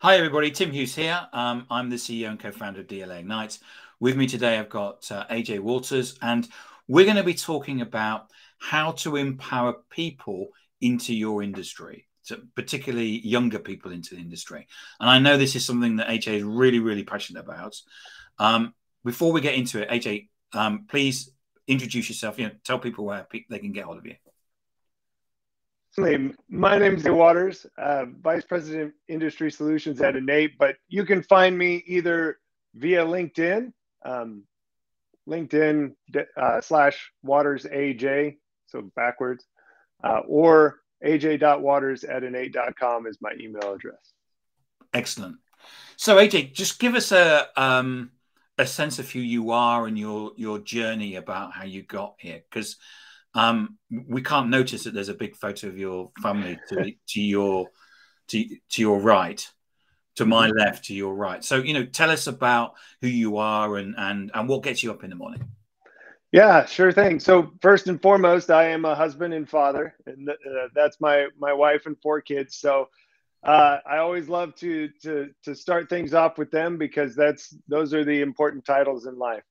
Hi, everybody. Tim Hughes here. Um, I'm the CEO and co founder of DLA Ignite. With me today, I've got uh, AJ Waters, and we're going to be talking about how to empower people into your industry, so particularly younger people into the industry. And I know this is something that AJ is really, really passionate about. Um, before we get into it, AJ, um, please introduce yourself. You know, tell people where they can get hold of you. My name is Jay Waters, uh, Vice President Industry Solutions at InEight, but you can find me either via LinkedIn, um, LinkedIn uh, slash Waters AJ, so backwards, uh, or aj.waters at ineight.com is my email address. Excellent. So AJ, just give us a um, a sense of who you are and your your journey about how you got here, because um, we can't notice that there's a big photo of your family to, to your to, to your right, to my left, to your right. So you know, tell us about who you are and and and what gets you up in the morning. Yeah, sure thing. So first and foremost, I am a husband and father, and uh, that's my my wife and four kids. So uh, I always love to to to start things off with them because that's those are the important titles in life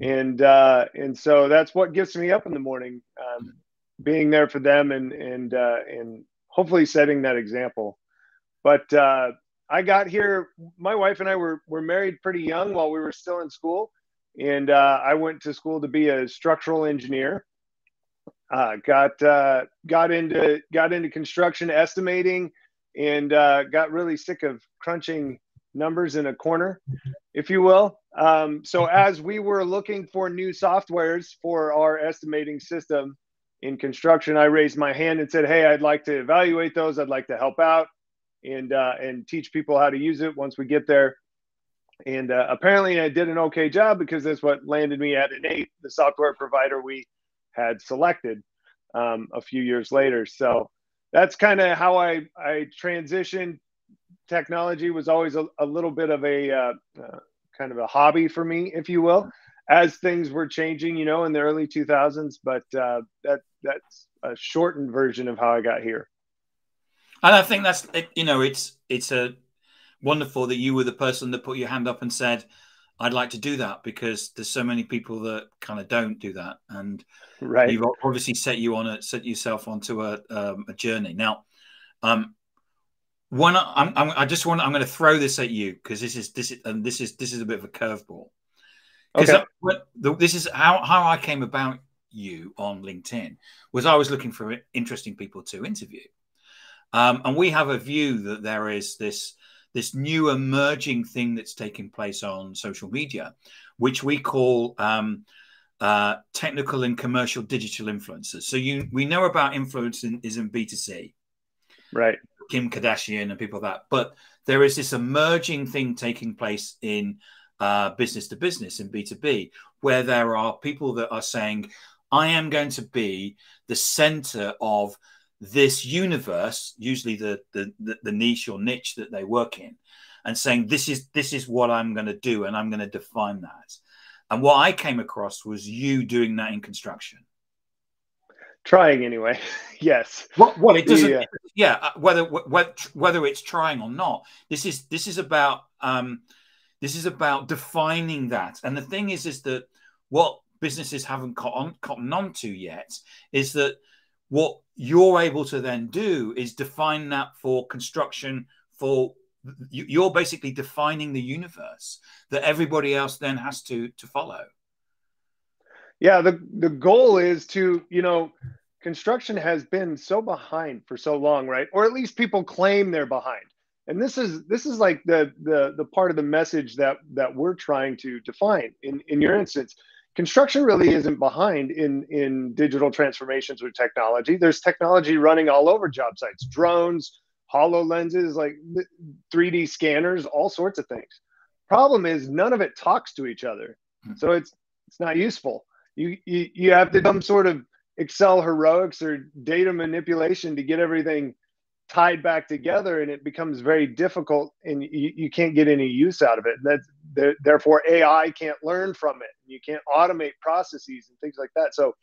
and uh, and so that's what gets me up in the morning, um, being there for them and and uh, and hopefully setting that example. But uh, I got here. My wife and I were were married pretty young while we were still in school, and uh, I went to school to be a structural engineer. Uh, got uh, got into got into construction estimating, and got really sick of crunching numbers in a corner, if you will. Um, so as we were looking for new softwares for our estimating system in construction, I raised my hand and said, "Hey, I'd like to evaluate those. I'd like to help out and uh, and teach people how to use it once we get there." And uh, apparently, I did an okay job because that's what landed me at InEight, the software provider we had selected um, a few years later. So that's kind of how I I transitioned technology was always a, a little bit of a uh, uh, kind of a hobby for me, if you will, as things were changing, you know, in the early 2000s. But uh, that that's a shortened version of how I got here. And I think that's you know it's it's a wonderful that you were the person that put your hand up and said, "I'd like to do that," because there's so many people that kind of don't do that, and right. you've obviously set you on a set yourself onto a um, a journey. Now, um, one, I'm, I'm, i just want. I'm going to throw this at you because this is this is and this is this is a bit of a curveball. Okay. this is how how I came about you on LinkedIn was I was looking for interesting people to interview, um, and we have a view that there is this this new emerging thing that's taking place on social media, which we call um, uh, technical and commercial digital influencers. So you we know about influence in, is in B2C. Right. Kim Kardashian and people like that. But there is this emerging thing taking place in uh, business to business in B2B, where there are people that are saying, I am going to be the center of this universe, usually the, the, the, niche or niche that they work in, and saying, this is, this is what I'm going to do, and I'm going to define that. And what I came across was you doing that in construction trying anyway. yes. Well, well it doesn't. Yeah. yeah. Uh, whether whether it's trying or not, this is this is about um, this is about defining that. And the thing is, is that what businesses haven't caught on, cotton on to yet is that what you're able to then do is define that for construction for you're basically defining the universe that everybody else then has to to follow yeah, the the goal is to, you know, construction has been so behind for so long, right? Or at least people claim they're behind. And this is this is like the the the part of the message that that we're trying to define in in your instance. Construction really isn't behind in in digital transformations or technology. There's technology running all over job sites, drones, HoloLenses, like 3D scanners, all sorts of things. Problem is none of it talks to each other. Hmm. So it's it's not useful you, you you have to some sort of Excel heroics or data manipulation to get everything tied back together, and it becomes very difficult, and you, you can't get any use out of it. That therefore AI can't learn from it. You can't automate processes and things like that. So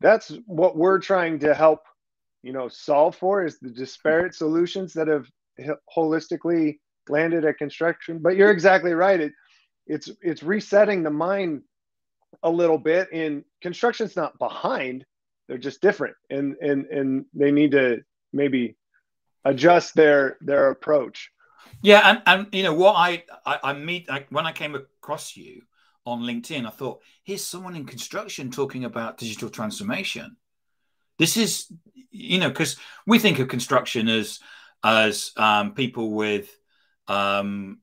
that's what we're trying to help you know solve for is the disparate solutions that have holistically landed at construction. But you're exactly right. It it's it's resetting the mind a little bit. And construction's not behind; they're just different, and and and they need to maybe adjust their their approach. Yeah, and and you know what I I, I meet I, when I came across you on LinkedIn, I thought here's someone in construction talking about digital transformation. This is you know because we think of construction as as um, people with um,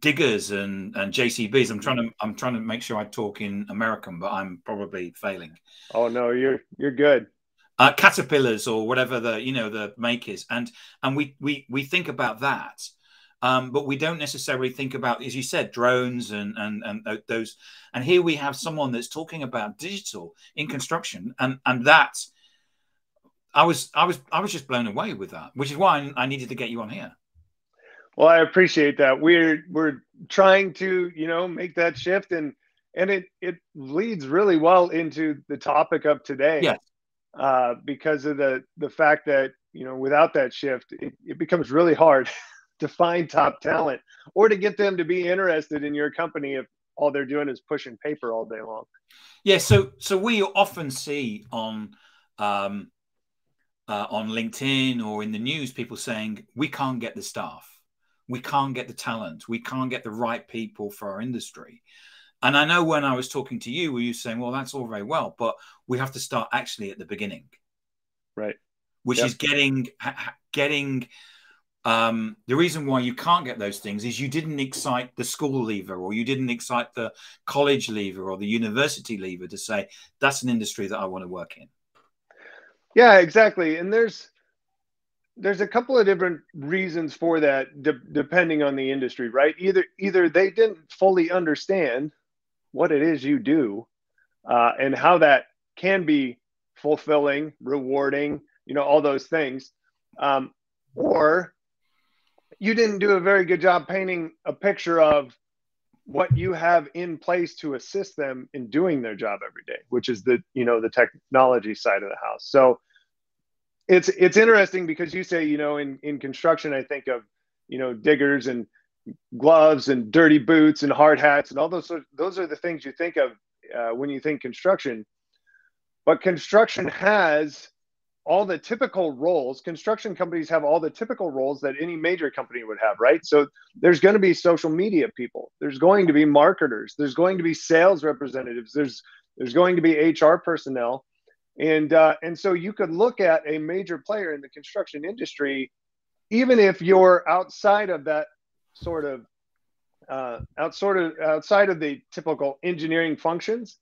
diggers and and JCBs. I'm trying to I'm trying to make sure I talk in American, but I'm probably failing. Oh no, you're you're good. Uh, caterpillars or whatever the you know the make is, and and we we we think about that, um, but we don't necessarily think about, as you said, drones and and and those. And here we have someone that's talking about digital in construction, and and that. I was I was I was just blown away with that, which is why I needed to get you on here. Well, I appreciate that. We're we're trying to, you know, make that shift and and it it leads really well into the topic of today. Yeah. Uh, because of the the fact that, you know, without that shift, it, it becomes really hard to find top talent or to get them to be interested in your company if all they're doing is pushing paper all day long. Yeah, so so we often see on um, uh, on LinkedIn or in the news people saying we can't get the staff we can't get the talent, we can't get the right people for our industry. And I know when I was talking to you, were you saying, well, that's all very well, but we have to start actually at the beginning. Right. Which yep. is getting, getting, um, the reason why you can't get those things is you didn't excite the school leaver or you didn't excite the college leaver or the university leaver to say, that's an industry that I want to work in. Yeah, exactly. And there's, there's a couple of different reasons for that de- depending on the industry right? Either either they didn't fully understand what it is you do uh, and how that can be fulfilling rewarding you know all those things um, or you didn't do a very good job painting a picture of what you have in place to assist them in doing their job every day which is the you know the technology side of the house. So it's it's interesting because you say you know in in construction I think of you know diggers and gloves and dirty boots and hard hats and all those those are the things you think of uh, when you think construction. But construction has all the typical roles. Construction companies have all the typical roles that any major company would have right? So there's going to be social media people. There's going to be marketers. There's going to be sales representatives. There's there's going to be hr personnel and uh, and so you could look at a major player in the construction industry, even if you're outside of that sort of uh, out sort of outside of the typical engineering functions.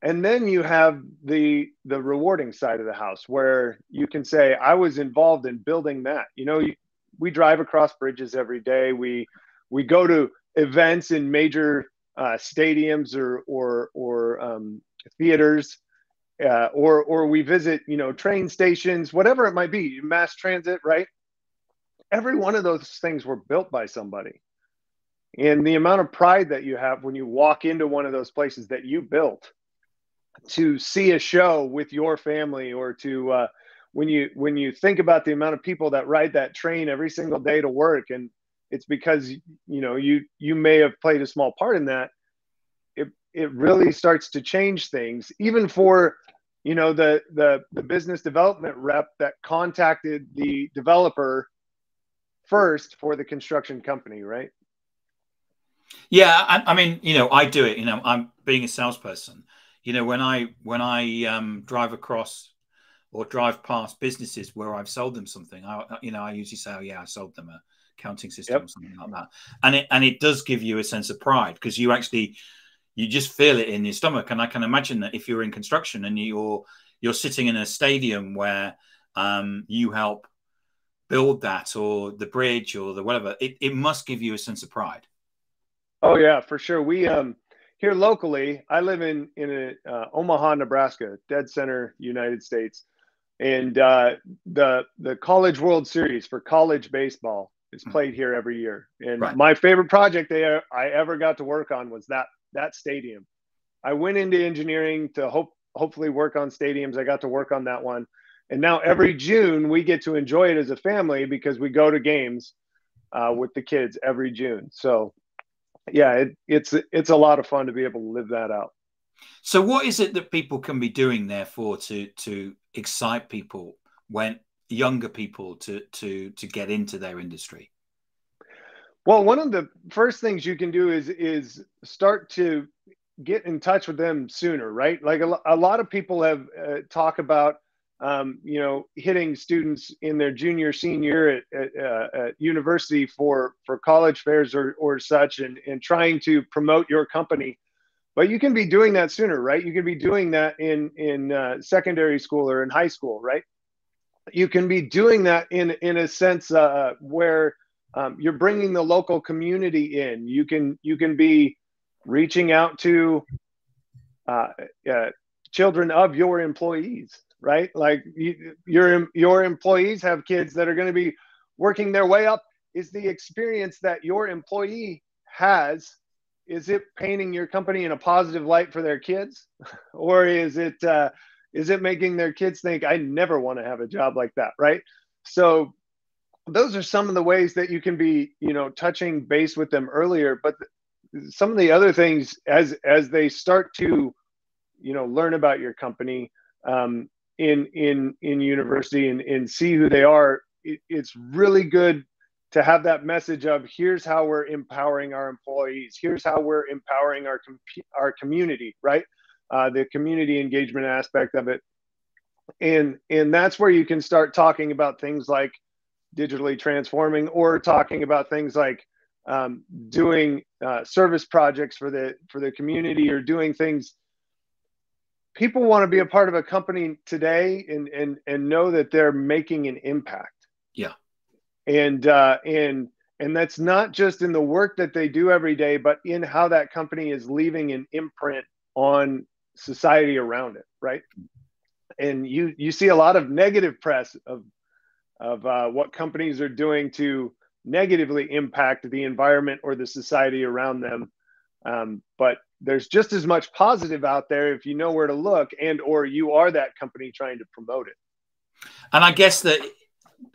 And then you have the the rewarding side of the house where you can say, I was involved in building that. You know, you, we drive across bridges every day. We we go to events in major uh, stadiums or or or um, theaters uh, or or we visit you know train stations whatever it might be mass transit right? Every one of those things were built by somebody. And the amount of pride that you have when you walk into one of those places that you built to see a show with your family or to uh, when you when you think about the amount of people that ride that train every single day to work and it's because you know you you may have played a small part in that it really starts to change things even for you know the the the business development rep that contacted the developer first for the construction company right? Yeah I, I, mean you know i do it you know i'm being a salesperson. You know when i when i um, drive across or drive past businesses where i've sold them something i you know i usually say oh yeah i sold them a counting system yep. or something like that. And it and it does give you a sense of pride because you actually you just feel it in your stomach. And I can imagine that if you're in construction and you're you're sitting in a stadium where um, you help build that or the bridge or the whatever, it, it must give you a sense of pride. Oh yeah, for sure. We um here locally, I live in in a, uh, Omaha, Nebraska, dead center, United States, and uh, the the College World Series for college baseball is hmm. played here every year. And right. my favorite project they I ever got to work on was that that stadium. I went into engineering to hope hopefully work on stadiums. I got to work on that one. And now every June we get to enjoy it as a family because we go to games uh, with the kids every June. So, yeah, it, it's it's a lot of fun to be able to live that out. So, what is it that people can be doing, therefore, to to excite people when younger people to to to get into their industry? Well, one of the first things you can do is is start to get in touch with them sooner, right? Like a, a lot of people have uh, talk about, um, you know, hitting students in their junior, senior at, at, uh, at, university for for college fairs or or such, and and trying to promote your company. But you can be doing that sooner, right? You can be doing that in in uh, secondary school or in high school, right? You can be doing that in in a sense uh, where um, you're bringing the local community in. You can you can be reaching out to uh, uh, children of your employees, right? Like you, your your employees have kids that are going to be working their way up. Is the experience that your employee has is it painting your company in a positive light for their kids, or is it uh, is it making their kids think I never want to have a job like that, right? So those are some of the ways that you can be you know touching base with them earlier. But some of the other things as as they start to you know learn about your company um, in in in university and, and see who they are it, it's really good to have that message of here's how we're empowering our employees. Here's how we're empowering our com- our community right? Uh, the community engagement aspect of it. And and that's where you can start talking about things like digitally transforming or talking about things like um, doing uh, service projects for the for the community or doing things. People want to be a part of a company today and and and know that they're making an impact. Yeah. And uh, and and that's not just in the work that they do every day but in how that company is leaving an imprint on society around it right? And you you see a lot of negative press of of uh, what companies are doing to negatively impact the environment or the society around them. Um, but there's just as much positive out there if you know where to look and or you are that company trying to promote it. And I guess that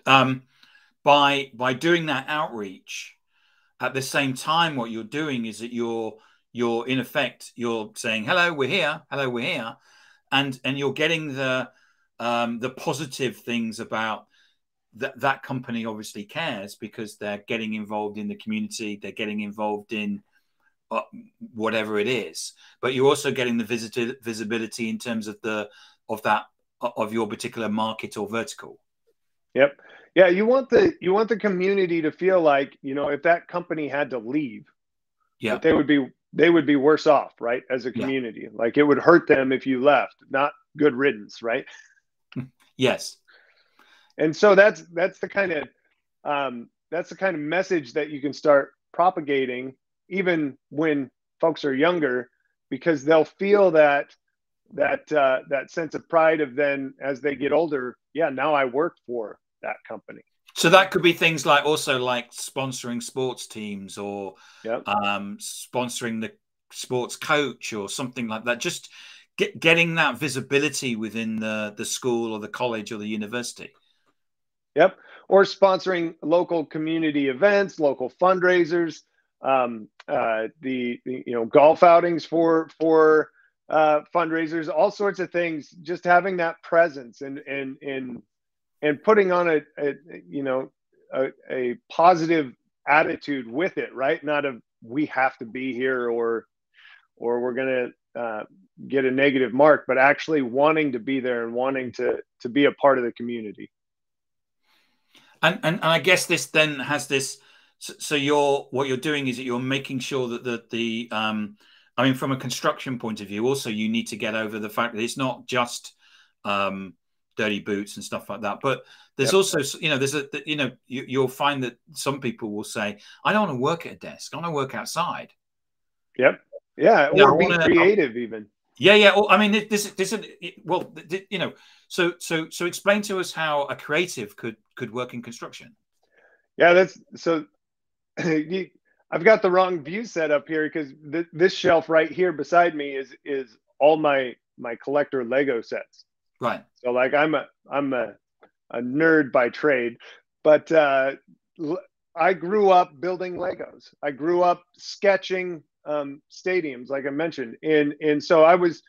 um, by by doing that outreach, at the same time, what you're doing is that you're you're in effect you're saying hello we're here hello we're here and and you're getting the um, the positive things about that that company obviously cares because they're getting involved in the community, they're getting involved in uh, whatever it is. But you're also getting the visit- visibility in terms of the of that of your particular market or vertical. Yep. Yeah, you want the you want the community to feel like you know if that company had to leave, yeah, they would be they would be worse off, right? As a community, yeah. like it would hurt them if you left. Not good riddance, right? yes and so that's that's the kind of um, that's the kind of message that you can start propagating even when folks are younger because they'll feel that that uh, that sense of pride of then as they get older yeah now i work for that company. So that could be things like also like sponsoring sports teams or yep. um, sponsoring the sports coach or something like that. Just get, getting that visibility within the the school or the college or the university Yep. Or sponsoring local community events, local fundraisers, um, uh, the, the, you know golf outings for for uh, fundraisers, all sorts of things. Just having that presence and and and and putting on a, a you know a, a positive attitude with it, right? Not a we have to be here or or we're gonna uh, get a negative mark, but actually wanting to be there and wanting to to be a part of the community. And, and and I guess this then has this. So, so you're what you're doing is that you're making sure that the the um, I mean, from a construction point of view, also you need to get over the fact that it's not just um, dirty boots and stuff like that, but there's yep. also you know there's a you know you, you'll find that some people will say, I don't want to work at a desk, I want to work outside. Yep. Yeah, or you be wanna, creative even. Yeah, yeah. Well, I mean, this this is well, you know, so so so explain to us how a creative could could work in construction. Yeah, that's so. I've got the wrong view set up here because th- this shelf right here beside me is is all my my collector Lego sets. Right. So like I'm a I'm a a nerd by trade, but uh, I grew up building Legos. I grew up sketching um, stadiums, like I mentioned, and and so I was,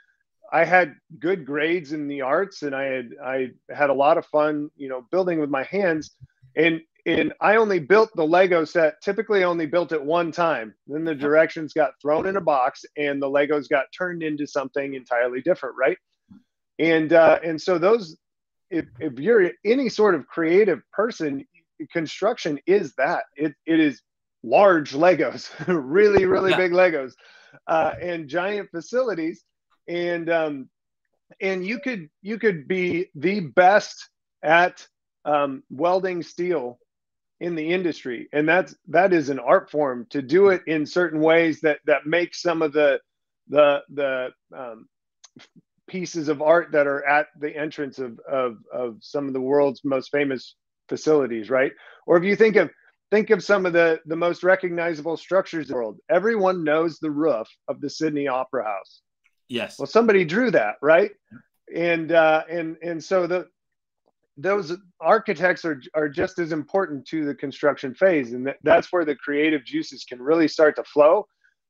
I had good grades in the arts, and I had I had a lot of fun, you know, building with my hands, and and I only built the Lego set. Typically, only built it one time. Then the directions got thrown in a box, and the Legos got turned into something entirely different, right? And uh, and so those, if if you're any sort of creative person, construction is that. It it is large Legos, really really yeah. big Legos, uh, and giant facilities, and um, and you could you could be the best at um, welding steel in the industry. And that's that is an art form to do it in certain ways that that make some of the the the um, pieces of art that are at the entrance of, of of some of the world's most famous facilities right? Or if you think of think of some of the the most recognizable structures in the world. Everyone knows the roof of the sydney opera house. Yes. Well somebody drew that right? And uh and and so the those architects are, are just as important to the construction phase and that's where the creative juices can really start to flow.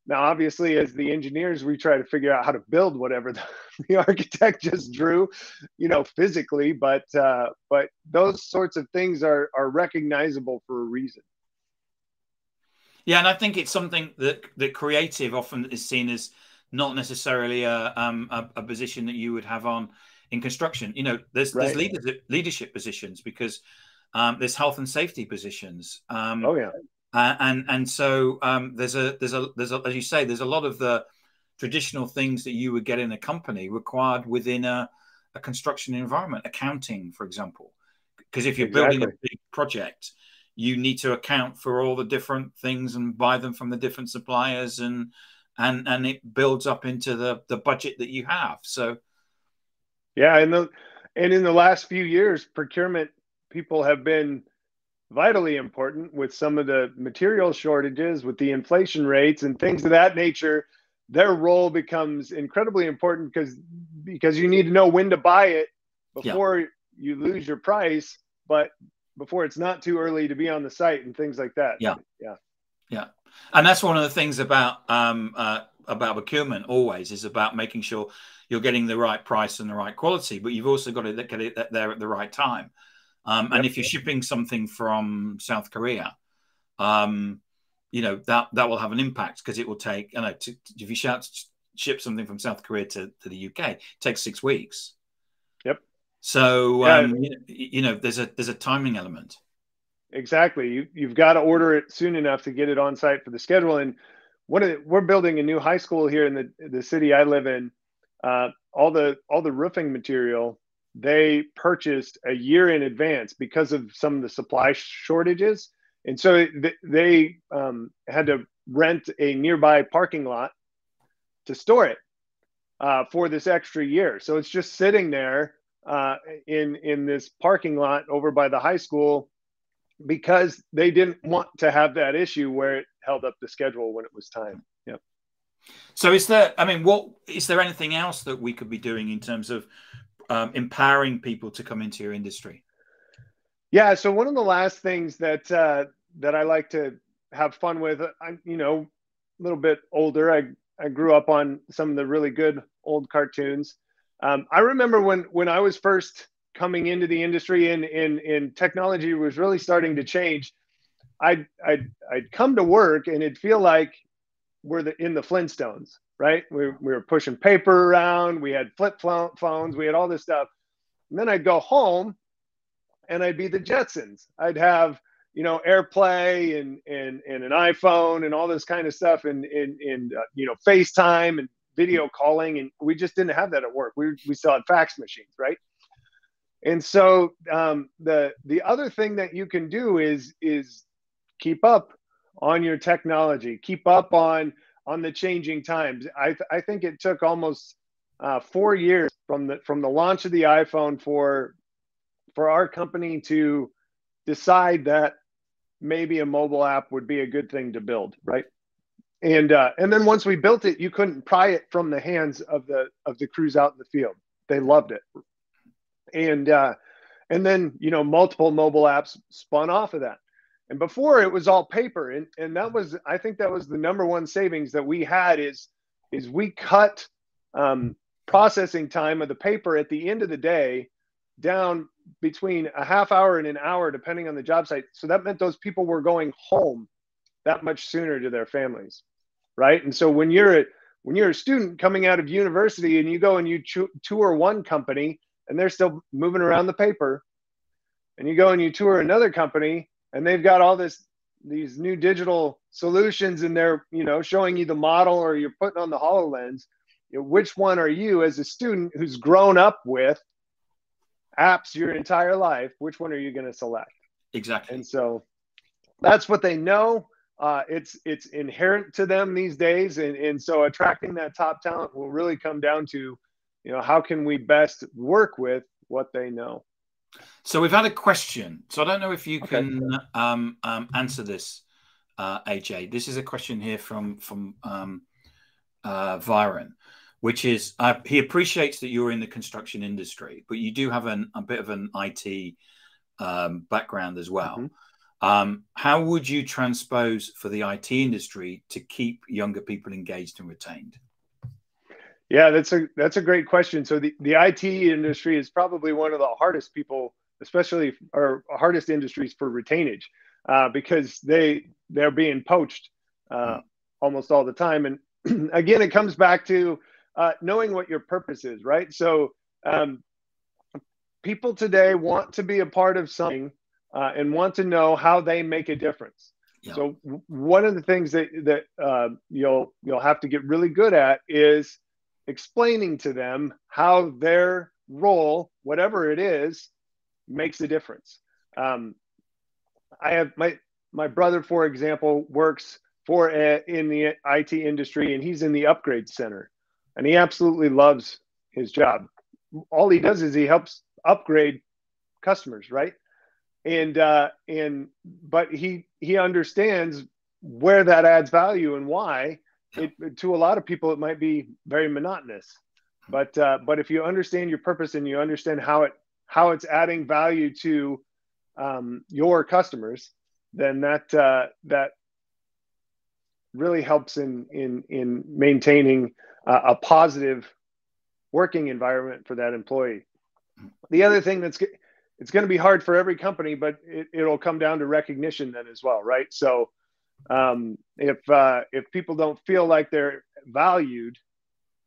Now obviously as the engineers we try to figure out how to build whatever the, the architect just drew you know physically but uh, but those sorts of things are are recognizable for a reason yeah and i think it's something that that creative often is seen as not necessarily a, um, a, a position that you would have on in construction. You know, there's right. there's leadership, leadership positions because um, there's health and safety positions. Um, oh yeah. Uh, and and so um, there's a there's a there's a, as you say there's a lot of the traditional things that you would get in a company required within a, a construction environment, accounting, for example. Because if you're exactly. building a big project, you need to account for all the different things and buy them from the different suppliers and and and it builds up into the the budget that you have. So yeah, and the and in the last few years, procurement people have been vitally important with some of the material shortages, with the inflation rates and things of that nature. Their role becomes incredibly important because because you need to know when to buy it before yeah. you lose your price, but before it's not too early to be on the site and things like that. Yeah, yeah, yeah. And that's one of the things about um, uh, about procurement. Always is about making sure you're getting the right price and the right quality, but you've also got to get it there at the right time. Um, and yep. if you're shipping something from South Korea, um, you know that that will have an impact because it will take. You know, to, if you shout, ship something from South Korea to, to the UK, it takes six weeks. So um, you, you know, there's a there's a timing element. Exactly. You you've got to order it soon enough to get it on site for the schedule. And one of the, we're building a new high school here in the the city I live in uh, all the all the roofing material they purchased a year in advance because of some of the supply shortages, and so they um, had to rent a nearby parking lot to store it uh, for this extra year. So it's just sitting there uh, in in this parking lot over by the high school because they didn't want to have that issue where it held up the schedule when it was time. Yep. So is there? I mean, what is there anything else that we could be doing in terms of um, empowering people to come into your industry? Yeah. So one of the last things that uh, that I like to have fun with, I'm you know a little bit older. I I grew up on some of the really good old cartoons. Um, I remember when when I was first coming into the industry and and, and technology was really starting to change. I'd, I'd, I'd come to work and it'd feel like we're the, in the Flintstones, right? We, we were pushing paper around. We had flip phones. We had all this stuff. And then I'd go home and I'd be the Jetsons. I'd have, you know, AirPlay and, and, and an iPhone and all this kind of stuff and, and, and uh, you know, FaceTime and video calling. And we just didn't have that at work. We, we still had fax machines, right? And so um, the the other thing that you can do is is keep up on your technology, keep up on on the changing times. I, th- I think it took almost uh, four years from the from the launch of the iPhone for for our company to decide that maybe a mobile app would be a good thing to build, right? And uh, and then once we built it, you couldn't pry it from the hands of the of the crews out in the field. They loved it, and uh, and then you know multiple mobile apps spun off of that And before it was all paper. And, and that was, I think that was the number one savings that we had is, is we cut um, processing time of the paper at the end of the day down between a half hour and an hour, depending on the job site. So that meant those people were going home that much sooner to their families. Right. And so when you're a, when you're a student coming out of university and you go and you tour one company and they're still moving around the paper and you go and you tour another company and they've got all this these new digital solutions and they're you know showing you the model or you're putting on the HoloLens you know, which one are you as a student who's grown up with apps your entire life which one are you going to select? Exactly. And so that's what they know uh, it's it's inherent to them these days and, and so attracting that top talent will really come down to you know how can we best work with what they know so we've had a question. So I don't know if you okay. can um, um, answer this, uh, AJ. This is a question here from from um, uh, Viren, which is uh, he appreciates that you're in the construction industry, but you do have an, a bit of an IT um, background as well. Mm-hmm. Um, how would you transpose for the IT industry to keep younger people engaged and retained? Yeah, that's a that's a great question. So the, the IT industry is probably one of the hardest people, especially or hardest industries for retainage, uh, because they they're being poached uh, almost all the time. And again, it comes back to uh, knowing what your purpose is, right? So um, people today want to be a part of something uh, and want to know how they make a difference. Yeah. So one of the things that that uh, you'll you'll have to get really good at is explaining to them how their role, whatever it is, makes a difference. Um, I have my my brother, for example, works for a, in the IT industry, and he's in the upgrade center, and he absolutely loves his job. All he does is he helps upgrade customers, right? And uh, and but he he understands where that adds value and why, it, to a lot of people it might be very monotonous. But uh, but if you understand your purpose and you understand how it how it's adding value to um, your customers then that uh, that really helps in in in maintaining uh, a positive working environment for that employee. The other thing that's it's going to be hard for every company but it, it'll come down to recognition then as well right so um, if uh, if people don't feel like they're valued,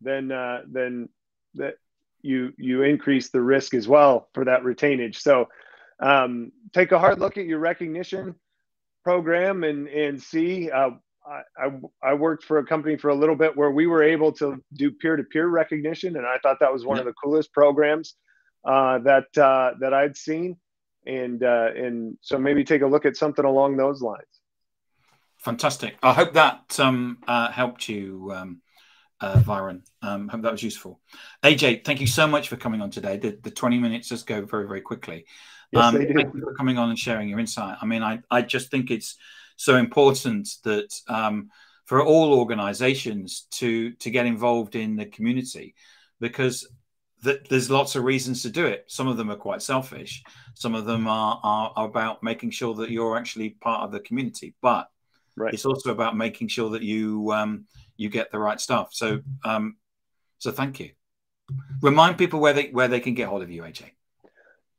then uh, then that you you increase the risk as well for that retainage. So um, take a hard look at your recognition program and and see. Uh, I, I worked for a company for a little bit where we were able to do peer-to-peer recognition, and I thought that was one yeah. of the coolest programs uh, that uh, that I'd seen. And uh, and so maybe take a look at something along those lines. Fantastic. I hope that um, uh, helped you, um, uh, Viren. Um, hope that was useful. AJ, thank you so much for coming on today. The, the 20 minutes just go very, very quickly. Yes, um, thank you for coming on and sharing your insight. I mean, I, I just think it's so important that um, for all organizations to, to get involved in the community because that there's lots of reasons to do it. Some of them are quite selfish. Some of them are, are, are about making sure that you're actually part of the community. But Right. It's also about making sure that you um, you get the right stuff. So um, so thank you. Remind people where they where they can get hold of you, AJ.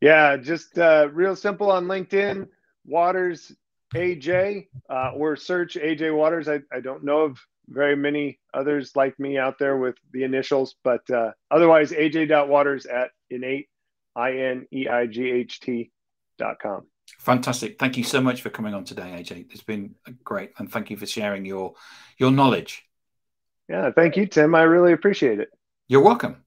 Yeah, just uh, real simple on LinkedIn, Waters AJ, uh, or search AJ Waters. I, I don't know of very many others like me out there with the initials, but uh, otherwise AJ.Waters at InEight, I N E I G H T dot com. Fantastic. Thank you so much for coming on today, AJ. It's been great. And thank you for sharing your your knowledge. Yeah, thank you, Tim. I really appreciate it. You're welcome.